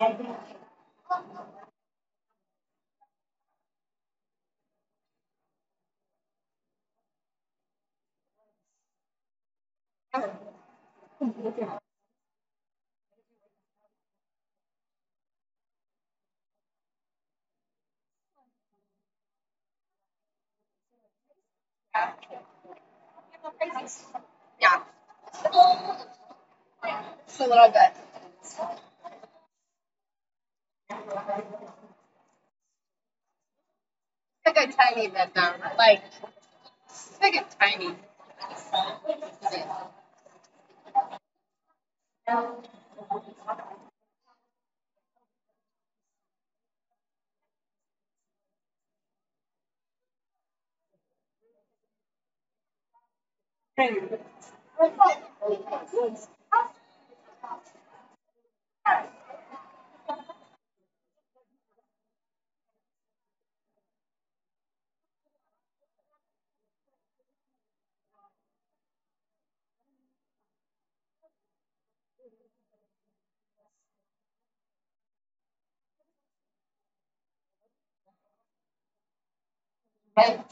Yeah. Just a little bit. Like a tiny bit though. Like, like a tiny. Yeah.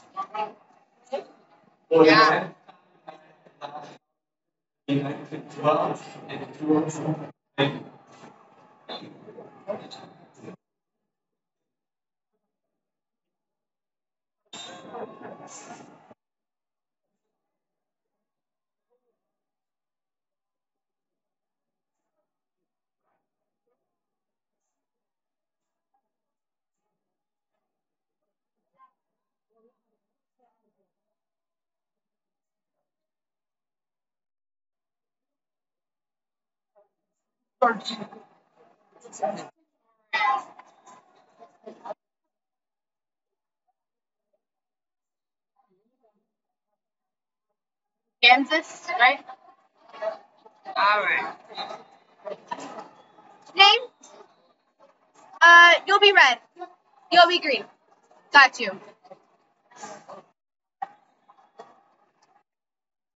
Kansas, right? All right. Name? Uh, you'll be red. You'll be green. Got you.